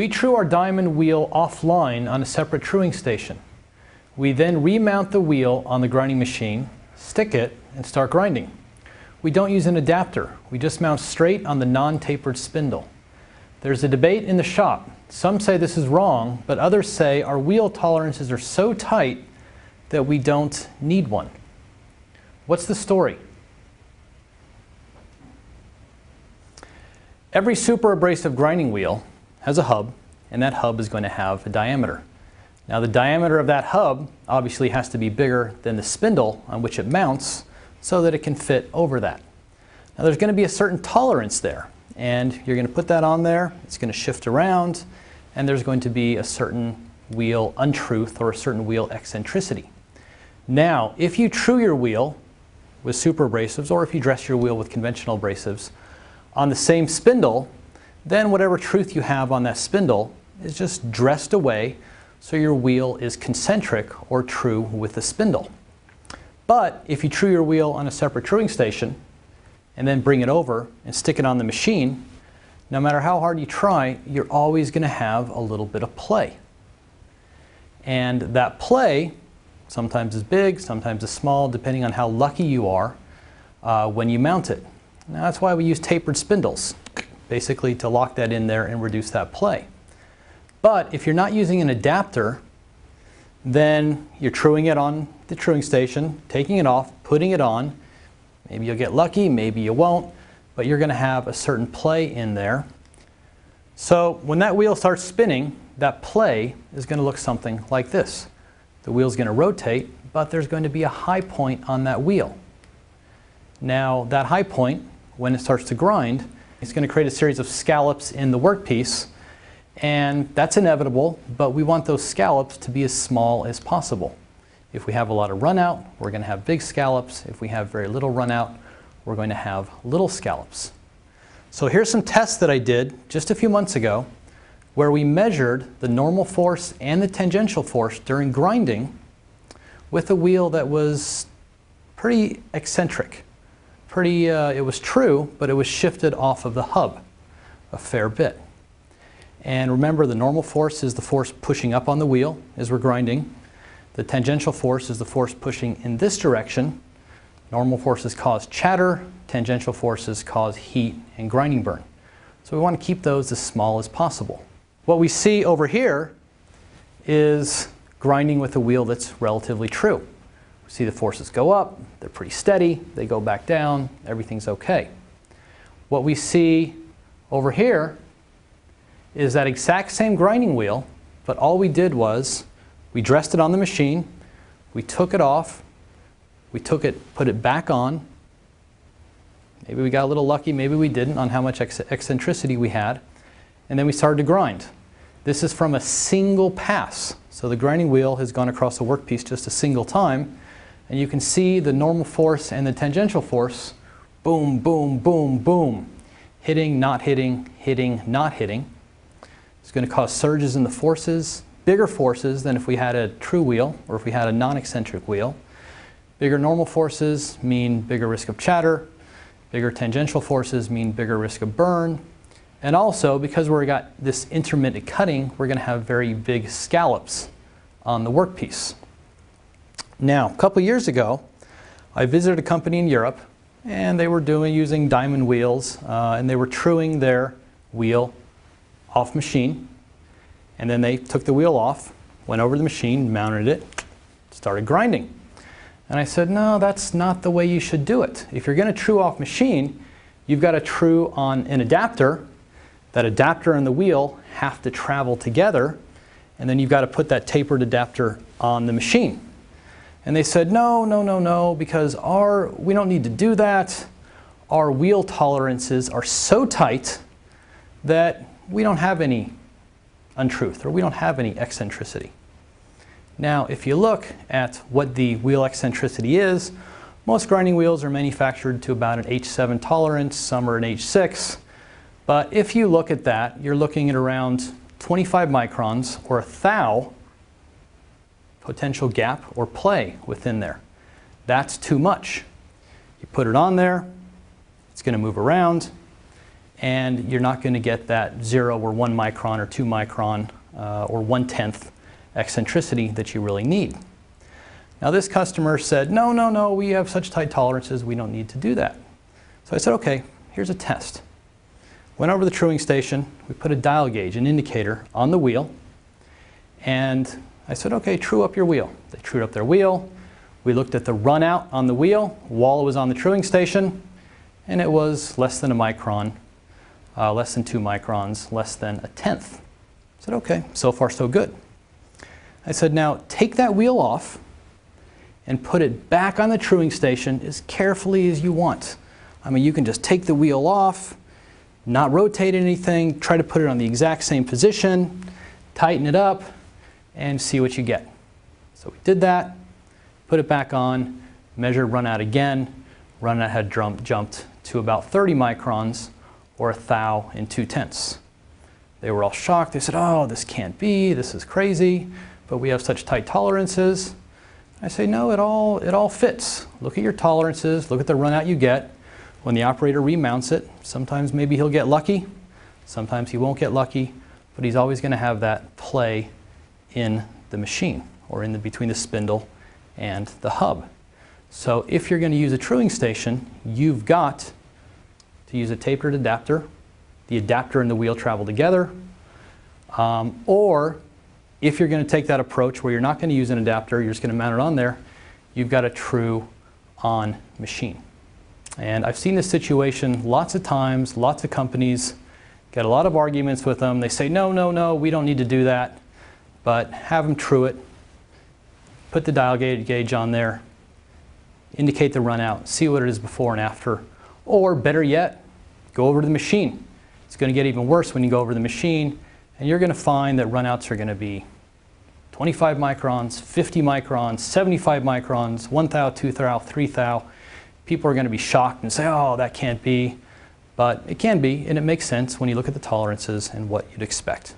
We true our diamond wheel offline on a separate truing station. We then remount the wheel on the grinding machine, stick it, and start grinding. We don't use an adapter. We just mount straight on the non-tapered spindle. There's a debate in the shop. Some say this is wrong, but others say our wheel tolerances are so tight that we don't need one. What's the story? Every super abrasive grinding wheel has a hub, and that hub is going to have a diameter. Now the diameter of that hub obviously has to be bigger than the spindle on which it mounts so that it can fit over that. Now there's going to be a certain tolerance there, and you're going to put that on there, it's going to shift around, and there's going to be a certain wheel untruth or a certain wheel eccentricity. Now, if you true your wheel with super abrasives, or if you dress your wheel with conventional abrasives, on the same spindle, then whatever truth you have on that spindle is just dressed away so your wheel is concentric or true with the spindle. But if you true your wheel on a separate truing station and then bring it over and stick it on the machine, no matter how hard you try, you're always going to have a little bit of play. And that play sometimes is big, sometimes is small, depending on how lucky you are uh, when you mount it. Now that's why we use tapered spindles, basically to lock that in there and reduce that play. But if you're not using an adapter, then you're truing it on the truing station, taking it off, putting it on. Maybe you'll get lucky, maybe you won't, but you're going to have a certain play in there. So when that wheel starts spinning, that play is going to look something like this. The wheel's going to rotate, but there's going to be a high point on that wheel. Now that high point, when it starts to grind, it's going to create a series of scallops in the workpiece and that's inevitable, but we want those scallops to be as small as possible. If we have a lot of runout, we're going to have big scallops. If we have very little runout, we're going to have little scallops. So here's some tests that I did just a few months ago where we measured the normal force and the tangential force during grinding with a wheel that was pretty eccentric. Pretty, uh, it was true, but it was shifted off of the hub a fair bit. And remember, the normal force is the force pushing up on the wheel as we're grinding. The tangential force is the force pushing in this direction. Normal forces cause chatter, tangential forces cause heat and grinding burn. So we want to keep those as small as possible. What we see over here is grinding with a wheel that's relatively true. See the forces go up, they're pretty steady, they go back down, everything's okay. What we see over here is that exact same grinding wheel, but all we did was we dressed it on the machine, we took it off, we took it, put it back on. Maybe we got a little lucky, maybe we didn't on how much eccentricity we had. And then we started to grind. This is from a single pass. So the grinding wheel has gone across the workpiece just a single time. And you can see the normal force and the tangential force, boom, boom, boom, boom, hitting, not hitting, hitting, not hitting. It's going to cause surges in the forces, bigger forces than if we had a true wheel or if we had a non-eccentric wheel. Bigger normal forces mean bigger risk of chatter. Bigger tangential forces mean bigger risk of burn. And also, because we've got this intermittent cutting, we're going to have very big scallops on the workpiece. Now, a couple years ago, I visited a company in Europe, and they were doing using diamond wheels, uh, and they were truing their wheel off machine, and then they took the wheel off, went over the machine, mounted it, started grinding. And I said, no, that's not the way you should do it. If you're going to true off machine, you've got to true on an adapter. That adapter and the wheel have to travel together, and then you've got to put that tapered adapter on the machine. And they said, no, no, no, no, because our, we don't need to do that. Our wheel tolerances are so tight that we don't have any untruth or we don't have any eccentricity. Now, if you look at what the wheel eccentricity is, most grinding wheels are manufactured to about an H7 tolerance, some are an H6. But if you look at that, you're looking at around 25 microns or a thou potential gap or play within there. That's too much. You put it on there, it's going to move around, and you're not going to get that zero or one micron or two micron uh, or one tenth eccentricity that you really need. Now this customer said, no, no, no, we have such tight tolerances, we don't need to do that. So I said, okay, here's a test. Went over to the truing station, we put a dial gauge, an indicator, on the wheel, and I said, okay, true up your wheel. They trued up their wheel. We looked at the run out on the wheel while it was on the truing station, and it was less than a micron, uh, less than two microns, less than a tenth. I said, okay, so far so good. I said, now take that wheel off and put it back on the truing station as carefully as you want. I mean, you can just take the wheel off, not rotate anything, try to put it on the exact same position, tighten it up, and see what you get. So we did that, put it back on, measured run out again. Run out had jumped to about 30 microns or a thou in two tenths. They were all shocked. They said, oh, this can't be, this is crazy, but we have such tight tolerances. I say, no, it all, it all fits. Look at your tolerances, look at the run out you get. When the operator remounts it, sometimes maybe he'll get lucky, sometimes he won't get lucky, but he's always going to have that play in the machine or in the, between the spindle and the hub. So if you're going to use a truing station, you've got to use a tapered adapter. The adapter and the wheel travel together. Um, or if you're going to take that approach where you're not going to use an adapter, you're just going to mount it on there, you've got a true on machine. And I've seen this situation lots of times, lots of companies get a lot of arguments with them. They say, no, no, no, we don't need to do that but have them true it, put the dial gauge on there, indicate the run out, see what it is before and after, or better yet, go over to the machine. It's going to get even worse when you go over the machine, and you're going to find that runouts are going to be 25 microns, 50 microns, 75 microns, 1 thou, 2 thou, 3 thou. People are going to be shocked and say, oh, that can't be. But it can be, and it makes sense when you look at the tolerances and what you'd expect.